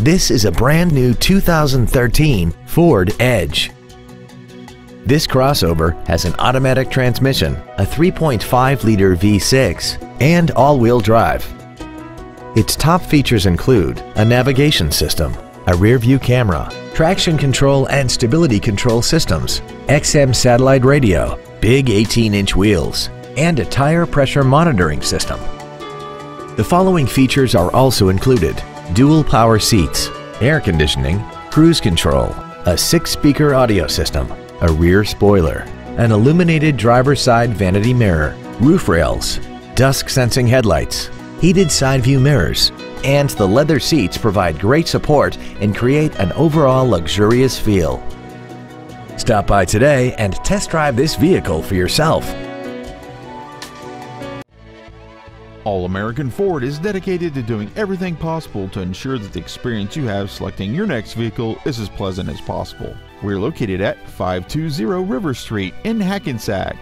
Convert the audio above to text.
This is a brand new 2013 Ford Edge. This crossover has an automatic transmission, a 3.5-liter V6, and all-wheel drive. Its top features include a navigation system, a rear-view camera, traction control and stability control systems, XM satellite radio, big 18-inch wheels, and a tire pressure monitoring system. The following features are also included dual power seats, air conditioning, cruise control, a six-speaker audio system, a rear spoiler, an illuminated driver's side vanity mirror, roof rails, dusk sensing headlights, heated side view mirrors, and the leather seats provide great support and create an overall luxurious feel. Stop by today and test drive this vehicle for yourself. All American Ford is dedicated to doing everything possible to ensure that the experience you have selecting your next vehicle is as pleasant as possible. We're located at 520 River Street in Hackensack.